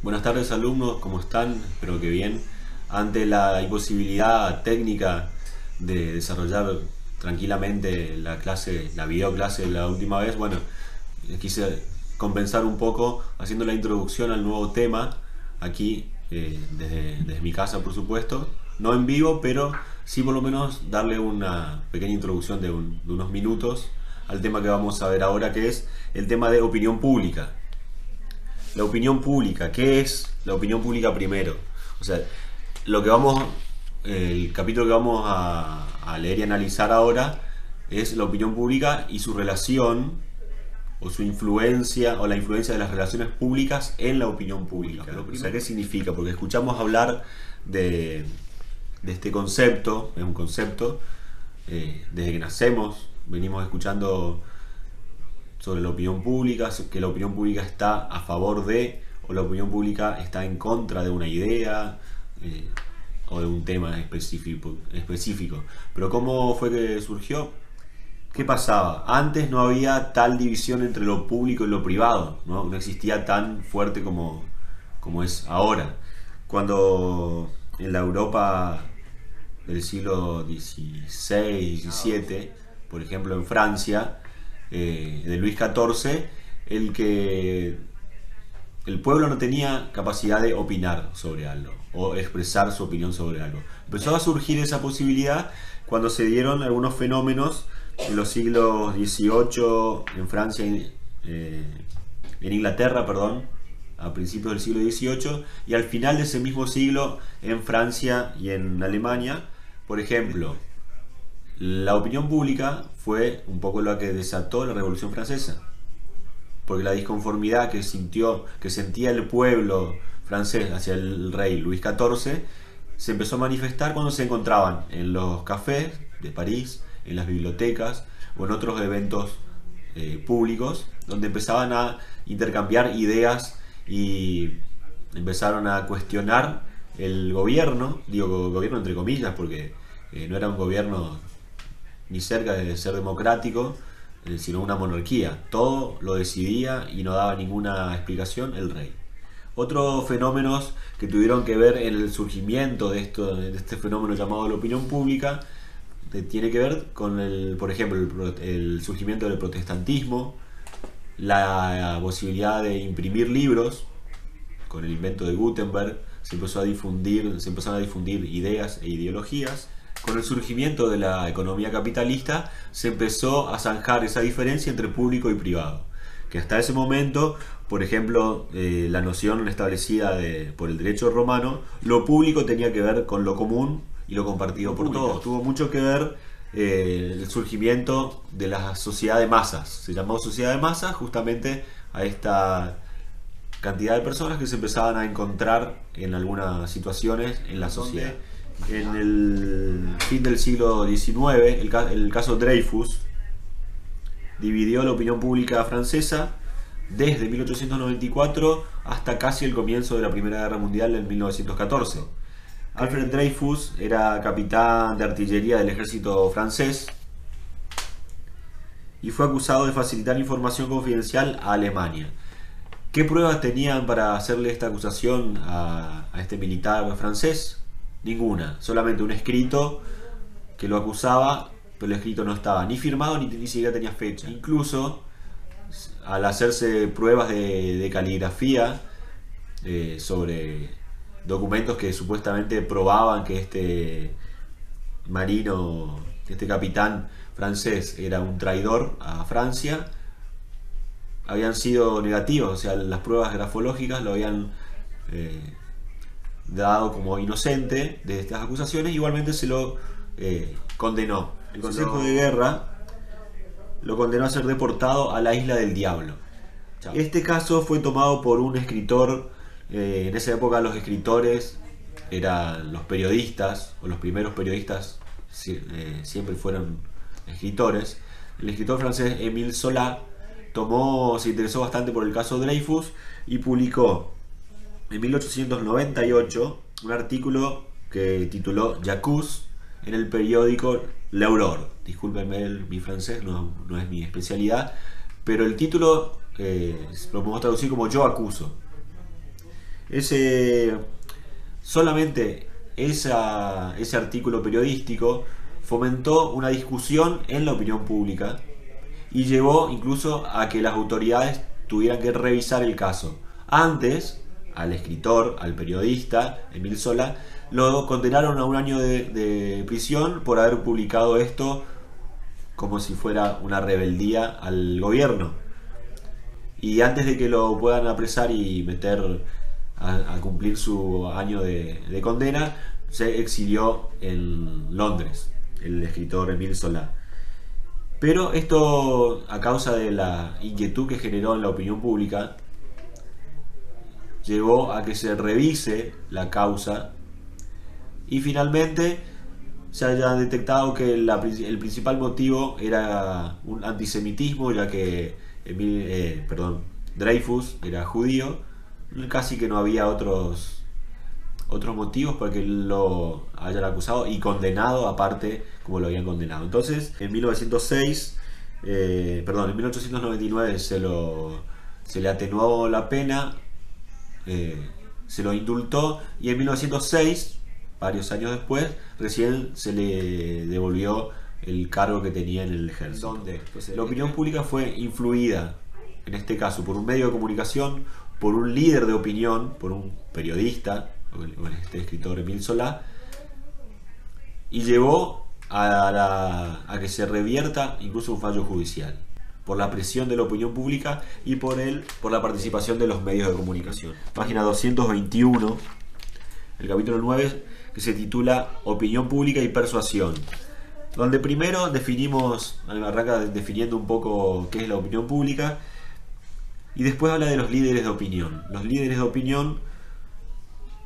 Buenas tardes alumnos, ¿cómo están? Espero que bien. Ante la imposibilidad técnica de desarrollar tranquilamente la clase, la videoclase de la última vez, bueno, quise compensar un poco haciendo la introducción al nuevo tema aquí eh, desde, mi casa por supuesto, no en vivo, pero sí por lo menos darle una pequeña introducción de unos minutos al tema que vamos a ver ahora, que es el tema de opinión pública la opinión pública. ¿Qué es la opinión pública primero? O sea, lo que vamos, el capítulo que vamos a, leer y analizar ahora es la opinión pública y su relación o su influencia o la influencia de las relaciones públicas en la opinión pública. O sea, ¿qué significa? Porque escuchamos hablar de, este concepto, es un concepto, eh, desde que nacemos, venimos escuchando sobre la opinión pública, que la opinión pública está a favor de o la opinión pública está en contra de una idea eh, o de un tema específico, específico. Pero ¿cómo fue que surgió? ¿Qué pasaba? Antes no había tal división entre lo público y lo privado, no, no existía tan fuerte como, como es ahora. Cuando en la Europa del siglo XVI, XVII, por ejemplo en Francia, eh, de Luis XIV, el que el pueblo no tenía capacidad de opinar sobre algo o expresar su opinión sobre algo. Empezó a surgir esa posibilidad cuando se dieron algunos fenómenos en los siglos XVIII en Francia, eh, en Inglaterra, perdón, a principios del siglo XVIII y al final de ese mismo siglo en Francia y en Alemania. Por ejemplo, la opinión pública fue un poco lo que desató la Revolución Francesa, porque la disconformidad que sintió, que sentía el pueblo francés hacia el rey Luis XIV, se empezó a manifestar cuando se encontraban en los cafés de París, en las bibliotecas o en otros eventos eh, públicos, donde empezaban a intercambiar ideas y empezaron a cuestionar el gobierno, digo gobierno entre comillas, porque eh, no era un gobierno ni cerca de ser democrático, eh, sino una monarquía. Todo lo decidía y no daba ninguna explicación el rey. Otros fenómenos que tuvieron que ver en el surgimiento de, esto, de este fenómeno llamado la opinión pública tiene que ver con, el, por ejemplo, el, surgimiento del protestantismo, la posibilidad de imprimir libros, con el invento de Gutenberg, se empezó a difundir, se empezaron a difundir ideas e ideologías con el surgimiento de la economía capitalista se empezó a zanjar esa diferencia entre público y privado. Que hasta ese momento, por ejemplo, eh, la noción establecida por el derecho romano, lo público tenía que ver con lo común y lo compartido por todos. Tuvo mucho que ver eh, el surgimiento de la sociedad de masas. Se llamó sociedad de masas justamente a esta cantidad de personas que se empezaban a encontrar en algunas situaciones en la sociedad en el fin del siglo XIX, el, caso Dreyfus dividió la opinión pública francesa desde 1894 hasta casi el comienzo de la Primera Guerra Mundial en 1914. Alfred Dreyfus era capitán de artillería del ejército francés y fue acusado de facilitar información confidencial a Alemania. ¿Qué pruebas tenían para hacerle esta acusación a este militar francés? Ninguna, solamente un escrito que lo acusaba, pero el escrito no estaba ni firmado ni, ni siquiera tenía fecha. Incluso al hacerse pruebas de, caligrafía eh, sobre documentos que supuestamente probaban que este marino, este capitán francés era un traidor a Francia, habían sido negativos, o sea, las pruebas grafológicas lo habían eh, dado como inocente de estas acusaciones, igualmente se lo eh, condenó. El Consejo de Guerra lo condenó a ser deportado a la isla del Diablo. Este caso fue tomado por un escritor, eh, en esa época los escritores eran los periodistas, o los primeros periodistas eh, siempre fueron escritores. El escritor francés Émile Zola tomó, se interesó bastante por el caso Dreyfus y publicó en 1898 un artículo que tituló Jacques en el periódico L'Aurore. Discúlpenme mi francés, no, es mi especialidad, pero el título eh, lo podemos traducir como Yo acuso. ese, solamente ese artículo periodístico fomentó una discusión en la opinión pública y llevó incluso a que las autoridades tuvieran que revisar el caso. Antes, al escritor, al periodista, Emil Sola, lo condenaron a un año de, prisión por haber publicado esto como si fuera una rebeldía al gobierno. Y antes de que lo puedan apresar y meter a, cumplir su año de, de, condena, se exilió en Londres, el escritor Emil Solá. Pero esto, a causa de la inquietud que generó en la opinión pública, llevó a que se revise la causa y finalmente se haya detectado que el principal motivo era un antisemitismo, ya que eh, perdón, Dreyfus era judío, casi que no había otros, otros motivos para que lo hayan acusado y condenado aparte como lo habían condenado. Entonces, en 1906, eh, perdón, en 1899 se, lo, se le atenuó la pena, eh, se lo indultó y en 1906 varios años después, recién se le devolvió el cargo que tenía en el ejército. Donde la opinión pública fue influida, en este caso, por un medio de comunicación, por un líder de opinión, por un periodista, este escritor Emil Solá, y llevó a, a, que se revierta incluso un fallo judicial por la presión de la opinión pública y por él, por la participación de los medios de comunicación. Página 221, el capítulo 9 que se titula Opinión Pública y Persuasión, donde primero definimos, arranca definiendo un poco qué es la opinión pública, y después habla de los líderes de opinión. Los líderes de opinión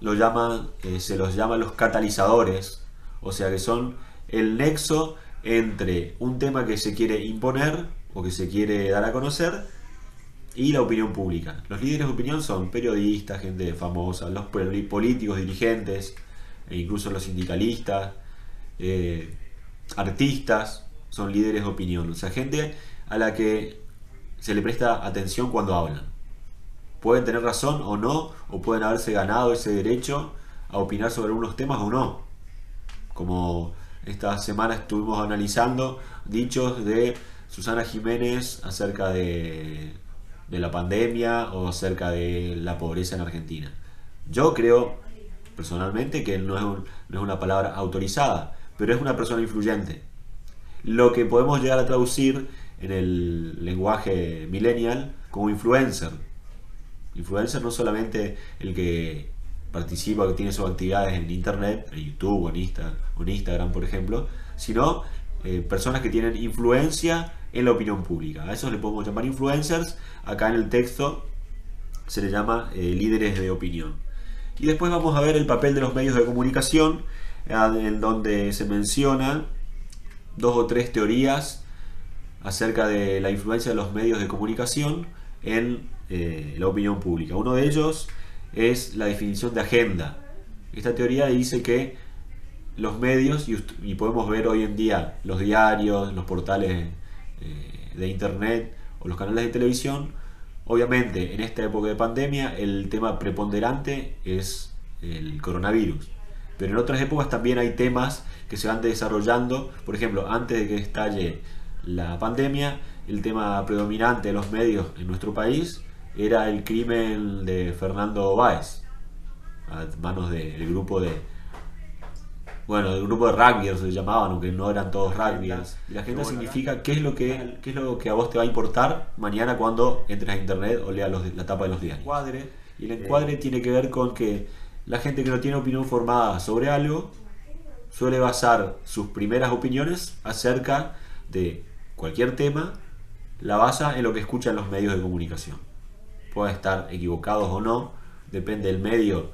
lo llaman, eh, se los llama los catalizadores, o sea que son el nexo entre un tema que se quiere imponer o que se quiere dar a conocer y la opinión pública. Los líderes de opinión son periodistas, gente famosa, los políticos, dirigentes, e incluso los sindicalistas, eh, artistas, son líderes de opinión, o sea, gente a la que se le presta atención cuando hablan. Pueden tener razón o no, o pueden haberse ganado ese derecho a opinar sobre unos temas o no. Como esta semana estuvimos analizando dichos de Susana Jiménez acerca de, de la pandemia o acerca de la pobreza en Argentina. Yo creo personalmente, que no es, no es una palabra autorizada, pero es una persona influyente. Lo que podemos llegar a traducir en el lenguaje millennial como influencer. Influencer no solamente el que participa, que tiene sus actividades en Internet, en YouTube o en, Instagram, por ejemplo, sino eh, personas que tienen influencia en la opinión pública. A eso le podemos llamar influencers. Acá en el texto se le llama eh, líderes de opinión. Y después vamos a ver el papel de los medios de comunicación, en donde se mencionan dos o tres teorías acerca de la influencia de los medios de comunicación en eh, la opinión pública. Uno de ellos es la definición de agenda. Esta teoría dice que los medios, y, podemos ver hoy en día los diarios, los portales eh, de internet o los canales de televisión, Obviamente, en esta época de pandemia, el tema preponderante es el coronavirus. Pero en otras épocas también hay temas que se van desarrollando. Por ejemplo, antes de que estalle la pandemia, el tema predominante de los medios en nuestro país era el crimen de Fernando Báez, a manos del grupo de, bueno, el grupo de rugby se llamaban, aunque no eran todos rugby. Y la agenda significa qué es lo que qué es lo que a vos te va a importar mañana cuando entres a internet o leas la tapa de los diarios. Y el encuadre tiene que ver con que la gente que no tiene opinión formada sobre algo suele basar sus primeras opiniones acerca de cualquier tema, la basa en lo que escucha en los medios de comunicación. Pueden estar equivocados o no, depende del medio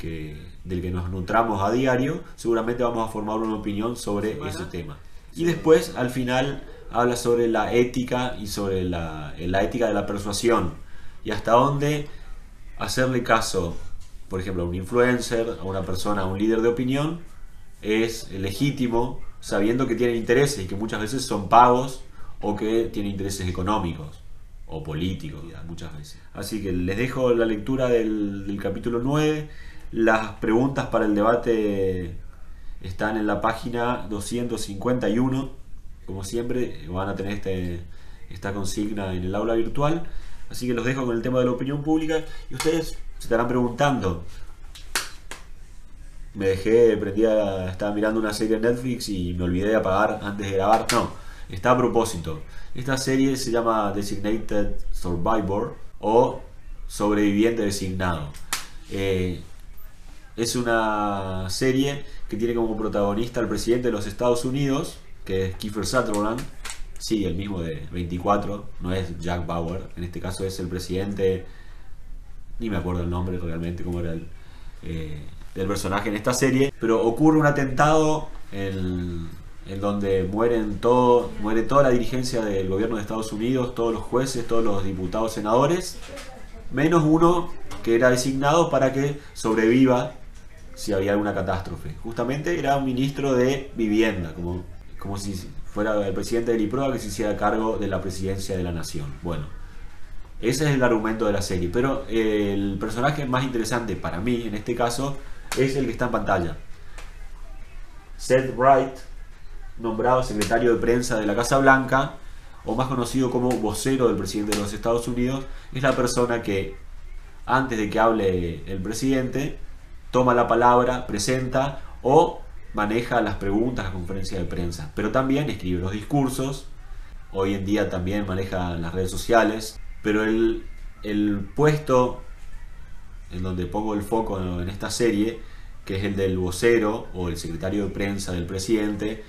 que del que nos nutramos a diario, seguramente vamos a formar una opinión sobre ese tema. Y después, al final, habla sobre la ética y sobre la, ética de la persuasión y hasta dónde hacerle caso, por ejemplo, a un influencer, a una persona, a un líder de opinión, es legítimo sabiendo que tienen intereses y que muchas veces son pagos o que tienen intereses económicos o político muchas veces. Así que les dejo la lectura del, del capítulo 9. Las preguntas para el debate están en la página 251. Como siempre, van a tener este, esta consigna en el aula virtual. Así que los dejo con el tema de la opinión pública. Y ustedes se estarán preguntando. Me dejé, prendía, estaba mirando una serie en Netflix y me olvidé de apagar antes de grabar. No, está a propósito. Esta serie se llama Designated Survivor o Sobreviviente Designado. Eh, es una serie que tiene como protagonista al presidente de los Estados Unidos, que es Kiefer Sutherland. Sí, el mismo de 24, no es Jack Bauer. En este caso es el presidente, ni me acuerdo el nombre realmente, cómo era el, eh, del personaje en esta serie. Pero ocurre un atentado en, en donde mueren todo, muere toda la dirigencia del gobierno de Estados Unidos, todos los jueces, todos los diputados, senadores, menos uno que era designado para que sobreviva si había alguna catástrofe. Justamente era un ministro de vivienda, como, como si fuera el presidente del IPROA que se hiciera cargo de la presidencia de la nación. Bueno, ese es el argumento de la serie. Pero el personaje más interesante para mí, en este caso, es el que está en pantalla. Seth Wright, nombrado secretario de prensa de la Casa Blanca, o más conocido como vocero del presidente de los Estados Unidos, es la persona que, antes de que hable el presidente, toma la palabra, presenta o maneja las preguntas, la conferencia de prensa, pero también escribe los discursos, hoy en día también maneja las redes sociales, pero el, el puesto en donde pongo el foco en esta serie, que es el del vocero o el secretario de prensa del presidente,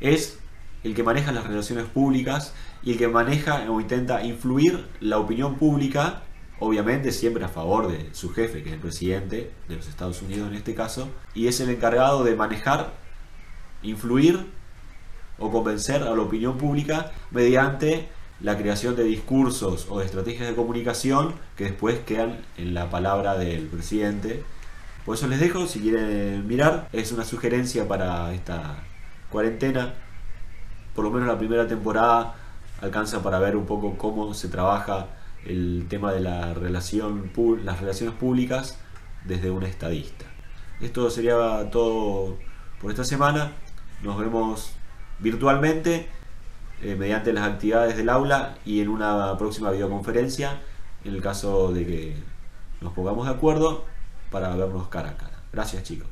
es el que maneja las relaciones públicas y el que maneja o intenta influir la opinión pública obviamente siempre a favor de su jefe, que es el presidente de los Estados Unidos en este caso, y es el encargado de manejar, influir o convencer a la opinión pública mediante la creación de discursos o estrategias de comunicación que después quedan en la palabra del presidente. Por eso les dejo, si quieren mirar, es una sugerencia para esta cuarentena. Por lo menos la primera temporada alcanza para ver un poco cómo se trabaja el tema de la relación, las relaciones públicas desde un estadista. Esto sería todo por esta semana. Nos vemos virtualmente eh, mediante las actividades del aula y en una próxima videoconferencia en el caso de que nos pongamos de acuerdo para vernos cara a cara. Gracias chicos.